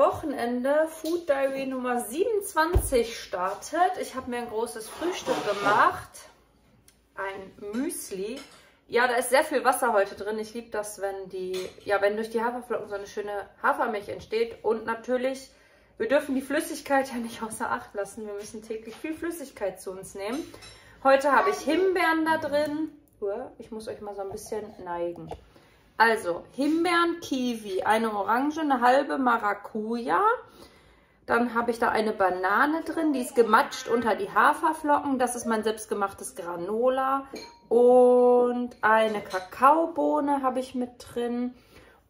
Wochenende Food Diary Nummer 27 startet. Ich habe mir ein großes Frühstück gemacht. Ein Müsli. Ja, da ist sehr viel Wasser heute drin. Ich liebe das, wenn die, ja, wenn durch die Haferflocken so eine schöne Hafermilch entsteht. Und natürlich, wir dürfen die Flüssigkeit ja nicht außer Acht lassen. Wir müssen täglich viel Flüssigkeit zu uns nehmen. Heute habe ich Himbeeren da drin. Ich muss euch mal so ein bisschen neigen. Also Himbeeren, Kiwi, eine Orange, eine halbe Maracuja. Dann habe ich da eine Banane drin, die ist gematscht unter die Haferflocken. Das ist mein selbstgemachtes Granola. Und eine Kakaobohne habe ich mit drin.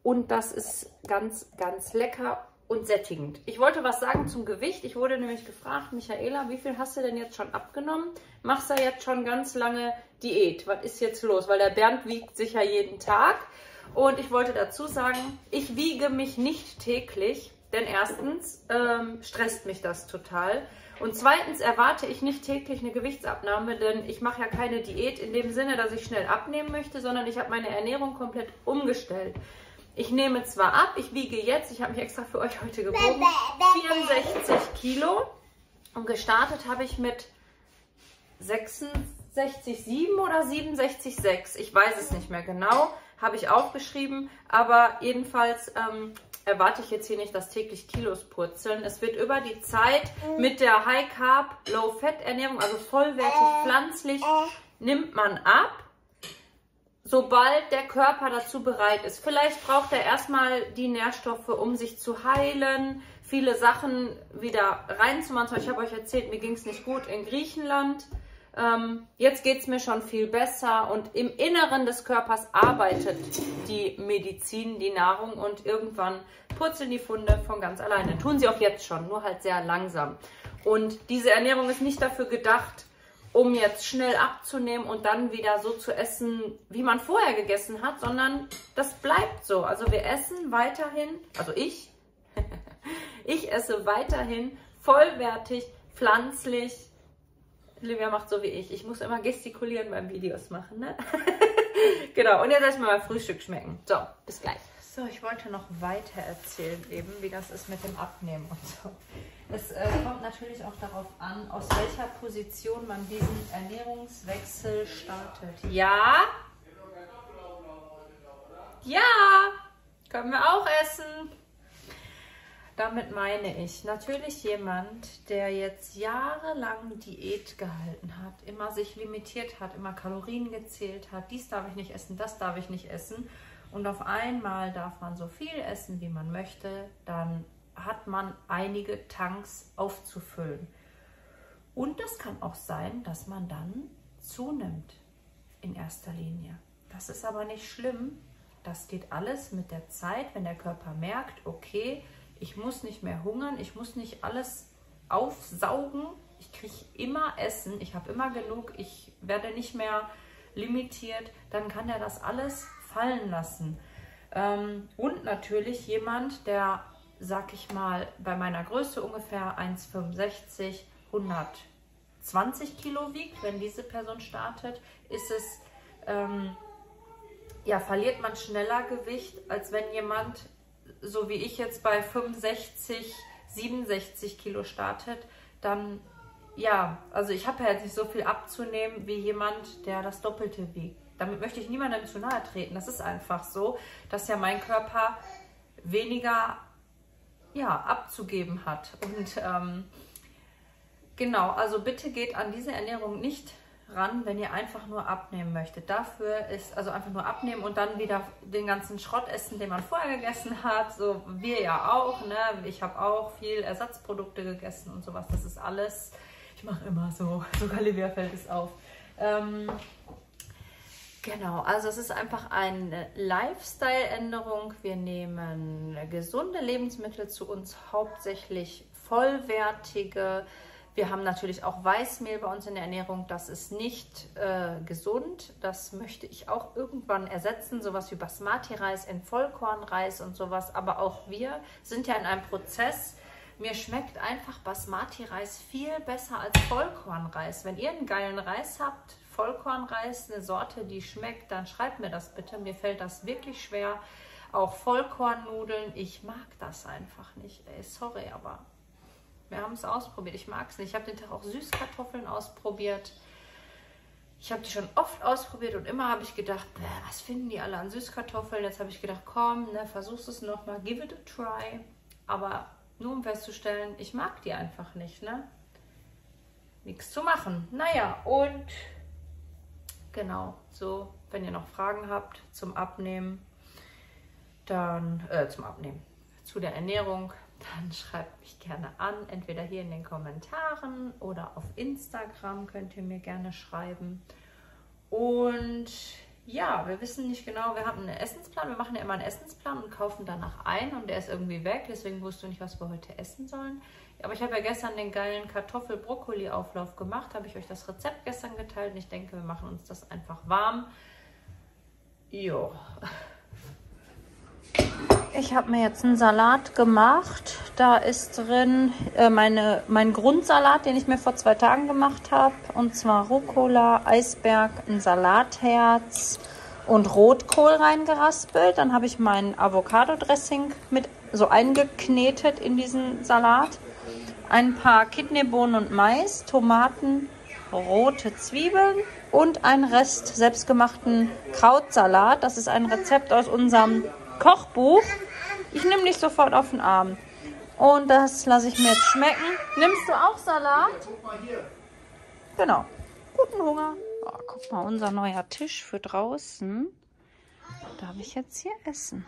Und das ist ganz, ganz lecker und sättigend. Ich wollte was sagen zum Gewicht. Ich wurde nämlich gefragt, Michaela, wie viel hast du denn jetzt schon abgenommen? Machst du jetzt schon ganz lange Diät? Was ist jetzt los? Weil der Bernd wiegt sich ja jeden Tag. Und ich wollte dazu sagen, ich wiege mich nicht täglich, denn erstens ähm, stresst mich das total. Und zweitens erwarte ich nicht täglich eine Gewichtsabnahme, denn ich mache ja keine Diät in dem Sinne, dass ich schnell abnehmen möchte, sondern ich habe meine Ernährung komplett umgestellt. Ich nehme zwar ab, ich wiege jetzt, ich habe mich extra für euch heute gewogen, 64 Kilo und gestartet habe ich mit 66,7 oder 67,6. Ich weiß es nicht mehr genau habe ich aufgeschrieben. Aber jedenfalls ähm, erwarte ich jetzt hier nicht, dass täglich Kilos purzeln. Es wird über die Zeit mit der High Carb, Low Fat Ernährung, also vollwertig pflanzlich, nimmt man ab, sobald der Körper dazu bereit ist. Vielleicht braucht er erstmal die Nährstoffe, um sich zu heilen, viele Sachen wieder reinzumachen. Ich habe euch erzählt, mir ging es nicht gut in Griechenland. Ähm, jetzt geht es mir schon viel besser und im Inneren des Körpers arbeitet die Medizin, die Nahrung und irgendwann purzeln die Funde von ganz alleine. Tun sie auch jetzt schon, nur halt sehr langsam. Und diese Ernährung ist nicht dafür gedacht, um jetzt schnell abzunehmen und dann wieder so zu essen, wie man vorher gegessen hat, sondern das bleibt so. Also wir essen weiterhin, also ich, ich esse weiterhin vollwertig, pflanzlich, Livia macht so wie ich. Ich muss immer gestikulieren beim Videos machen, ne? genau, und jetzt erstmal mal Frühstück schmecken. So, bis gleich. So, ich wollte noch weiter erzählen eben, wie das ist mit dem Abnehmen und so. Es äh, kommt natürlich auch darauf an, aus welcher Position man diesen Ernährungswechsel startet. Ja? Ja! Können wir auch essen. Damit meine ich natürlich jemand, der jetzt jahrelang Diät gehalten hat, immer sich limitiert hat, immer Kalorien gezählt hat, dies darf ich nicht essen, das darf ich nicht essen und auf einmal darf man so viel essen, wie man möchte, dann hat man einige Tanks aufzufüllen. Und das kann auch sein, dass man dann zunimmt in erster Linie. Das ist aber nicht schlimm. Das geht alles mit der Zeit, wenn der Körper merkt, okay, ich muss nicht mehr hungern, ich muss nicht alles aufsaugen. Ich kriege immer Essen, ich habe immer genug, ich werde nicht mehr limitiert. Dann kann er das alles fallen lassen. Ähm, und natürlich jemand, der, sag ich mal, bei meiner Größe ungefähr 1,65, 120 Kilo wiegt, wenn diese Person startet, ist es, ähm, ja, verliert man schneller Gewicht, als wenn jemand so wie ich jetzt bei 65, 67 Kilo startet, dann ja, also ich habe ja jetzt nicht so viel abzunehmen wie jemand, der das Doppelte wiegt. Damit möchte ich niemandem zu nahe treten. Das ist einfach so, dass ja mein Körper weniger ja, abzugeben hat. Und ähm, genau, also bitte geht an diese Ernährung nicht ran, wenn ihr einfach nur abnehmen möchtet. Dafür ist also einfach nur abnehmen und dann wieder den ganzen Schrott essen, den man vorher gegessen hat. So wir ja auch. Ne? Ich habe auch viel Ersatzprodukte gegessen und sowas. Das ist alles. Ich mache immer so. Sogar Livia fällt es auf. Ähm, Genau, also es ist einfach eine Lifestyle-Änderung. Wir nehmen gesunde Lebensmittel zu uns, hauptsächlich vollwertige, wir haben natürlich auch Weißmehl bei uns in der Ernährung. Das ist nicht äh, gesund. Das möchte ich auch irgendwann ersetzen. Sowas wie Basmati-Reis in Vollkornreis und sowas. Aber auch wir sind ja in einem Prozess. Mir schmeckt einfach Basmati-Reis viel besser als Vollkornreis. Wenn ihr einen geilen Reis habt, Vollkornreis, eine Sorte, die schmeckt, dann schreibt mir das bitte. Mir fällt das wirklich schwer, Auch Vollkornnudeln. Ich mag das einfach nicht. Ey, sorry, aber wir haben es ausprobiert. Ich mag es nicht. Ich habe den Tag auch Süßkartoffeln ausprobiert. Ich habe die schon oft ausprobiert und immer habe ich gedacht, was finden die alle an Süßkartoffeln? Jetzt habe ich gedacht, komm, ne, versuchst es nochmal, give it a try. Aber nur um festzustellen, ich mag die einfach nicht, ne? Nichts zu machen. Naja, und genau, so, wenn ihr noch Fragen habt zum Abnehmen, dann, äh, zum Abnehmen, zu der Ernährung, dann schreibt mich gerne an, entweder hier in den Kommentaren oder auf Instagram könnt ihr mir gerne schreiben. Und ja, wir wissen nicht genau, wir haben einen Essensplan, wir machen ja immer einen Essensplan und kaufen danach ein und der ist irgendwie weg, deswegen wusste ich nicht, was wir heute essen sollen. Aber ich habe ja gestern den geilen Kartoffel-Brokkoli-Auflauf gemacht, habe ich euch das Rezept gestern geteilt und ich denke, wir machen uns das einfach warm. Jo. Ich habe mir jetzt einen Salat gemacht. Da ist drin äh, meine, mein Grundsalat, den ich mir vor zwei Tagen gemacht habe. Und zwar Rucola, Eisberg, ein Salatherz und Rotkohl reingeraspelt. Dann habe ich mein Avocado-Dressing mit so eingeknetet in diesen Salat. Ein paar Kidneybohnen und Mais, Tomaten, rote Zwiebeln und ein Rest selbstgemachten Krautsalat. Das ist ein Rezept aus unserem Kochbuch. Ich nehme dich sofort auf den Arm. Und das lasse ich mir jetzt schmecken. Nimmst du auch Salat? Genau. Guten Hunger. Oh, guck mal, unser neuer Tisch für draußen. Darf ich jetzt hier essen?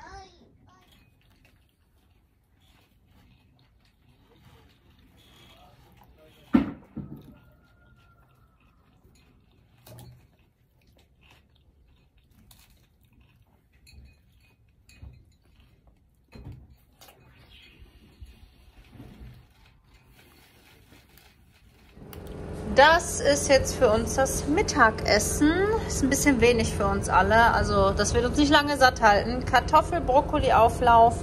Das ist jetzt für uns das Mittagessen. Ist ein bisschen wenig für uns alle. Also das wird uns nicht lange satt halten. Kartoffel-Brokkoli-Auflauf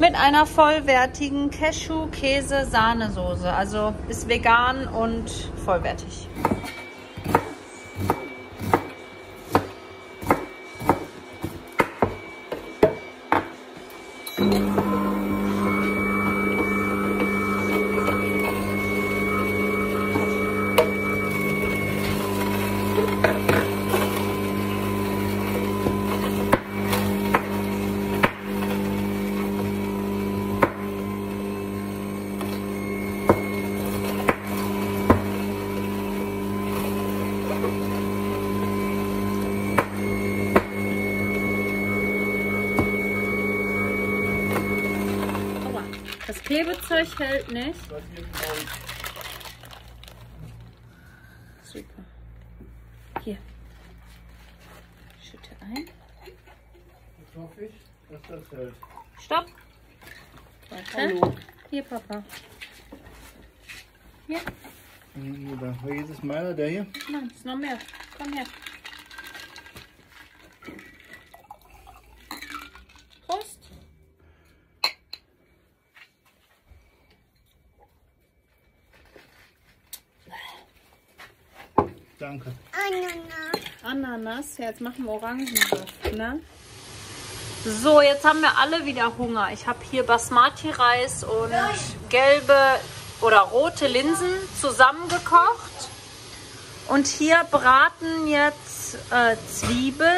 mit einer vollwertigen Cashew-Käse-Sahnesoße. Also ist vegan und vollwertig. Klebezeug hält nicht. Super. Hier. Schütte ein. Jetzt hoffe ich, dass das hält. Stopp. Warte. Hier, Papa. Hier. Welches ist meiner? Der hier? Nein, ist noch mehr. Komm her. Danke. Ananas. Ananas. Ja, jetzt machen wir Orangensaft, ne? So, jetzt haben wir alle wieder Hunger. Ich habe hier Basmati-Reis und gelbe oder rote Linsen zusammengekocht. Und hier braten jetzt äh, Zwiebeln,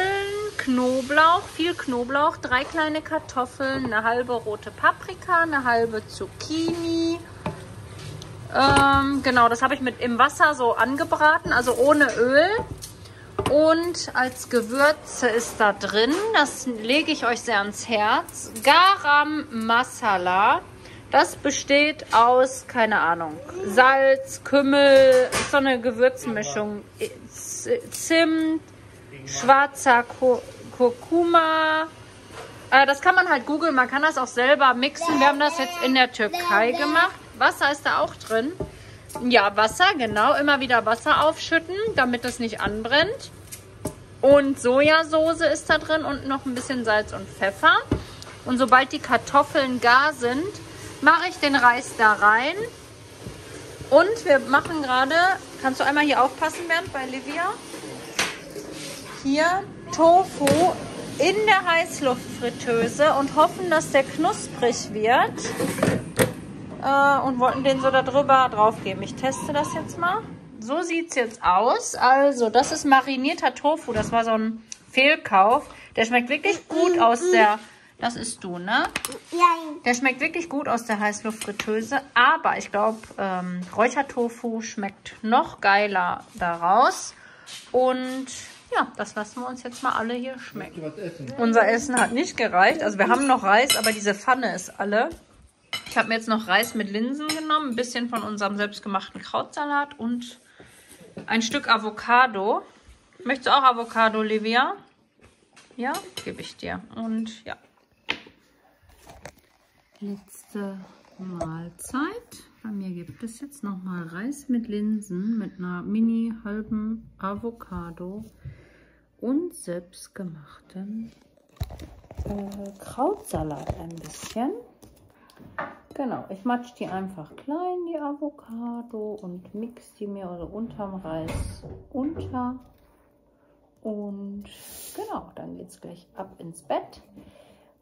Knoblauch, viel Knoblauch, drei kleine Kartoffeln, eine halbe rote Paprika, eine halbe Zucchini, ähm, genau, das habe ich mit im Wasser so angebraten, also ohne Öl. Und als Gewürze ist da drin, das lege ich euch sehr ans Herz, Garam Masala. Das besteht aus, keine Ahnung, Salz, Kümmel, so eine Gewürzmischung, Zimt, schwarzer Kurkuma. Äh, das kann man halt googeln, man kann das auch selber mixen. Wir haben das jetzt in der Türkei gemacht. Wasser ist da auch drin. Ja, Wasser, genau. Immer wieder Wasser aufschütten, damit es nicht anbrennt. Und Sojasauce ist da drin und noch ein bisschen Salz und Pfeffer. Und sobald die Kartoffeln gar sind, mache ich den Reis da rein. Und wir machen gerade, kannst du einmal hier aufpassen, Bernd, bei Livia? Hier Tofu in der Heißluftfritteuse und hoffen, dass der knusprig wird. Äh, und wollten den so da drüber drauf geben. Ich teste das jetzt mal. So sieht es jetzt aus. Also, das ist marinierter Tofu. Das war so ein Fehlkauf. Der schmeckt wirklich gut aus der... Das ist du, ne? Ja. Der schmeckt wirklich gut aus der Heißluftfritteuse. Aber ich glaube, ähm, Räuchertofu schmeckt noch geiler daraus. Und ja, das lassen wir uns jetzt mal alle hier schmecken. Was essen? Unser Essen hat nicht gereicht. Also wir haben noch Reis, aber diese Pfanne ist alle. Ich habe mir jetzt noch Reis mit Linsen genommen, ein bisschen von unserem selbstgemachten Krautsalat und ein Stück Avocado. Möchtest du auch Avocado, Livia? Ja, gebe ich dir. Und ja. Letzte Mahlzeit. Bei mir gibt es jetzt nochmal Reis mit Linsen mit einer mini halben Avocado und selbstgemachten äh, Krautsalat ein bisschen. Genau, ich matsch die einfach klein, die Avocado, und mix die mir also unterm Reis unter. Und genau, dann geht es gleich ab ins Bett.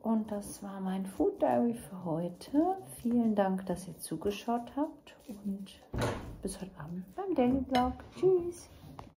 Und das war mein Food Diary für heute. Vielen Dank, dass ihr zugeschaut habt und bis heute Abend beim Daily Vlog. Tschüss!